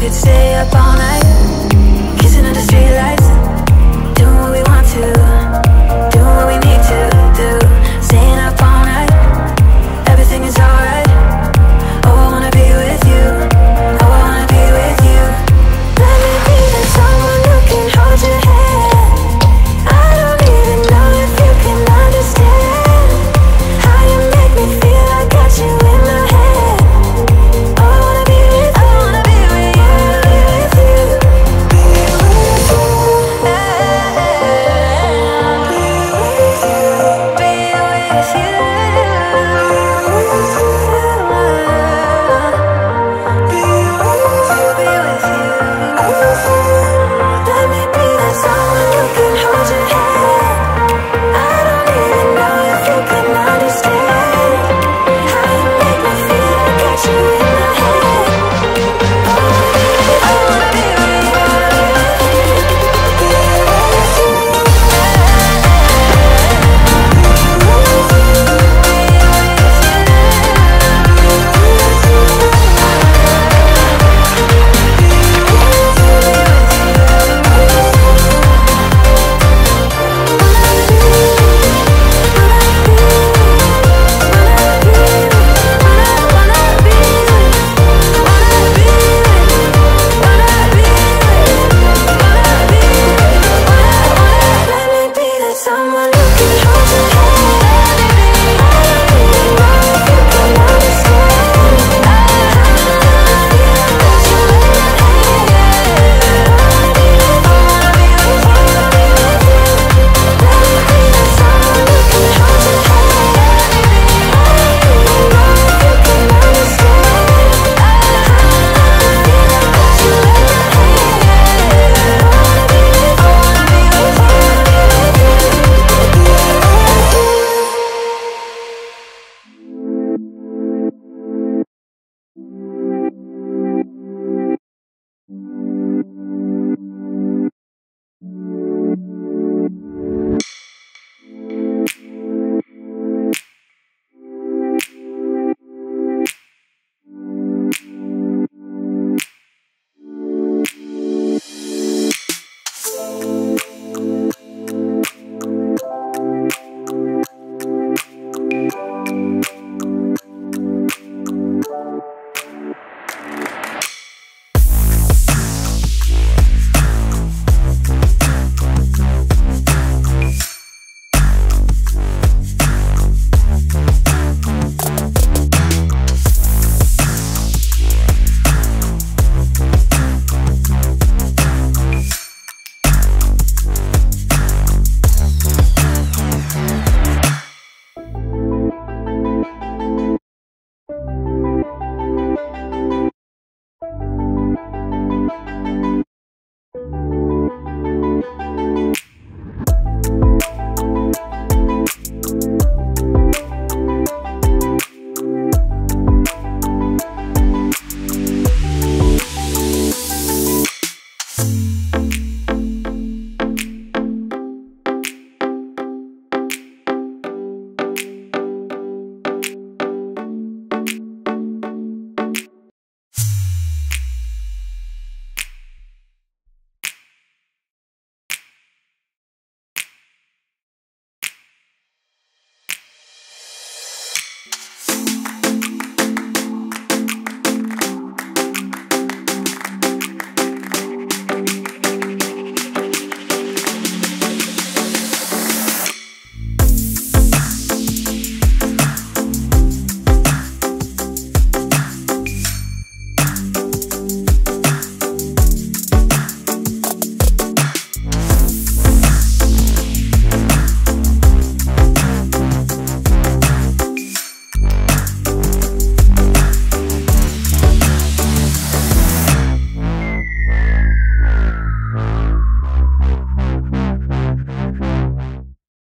could stay up all night.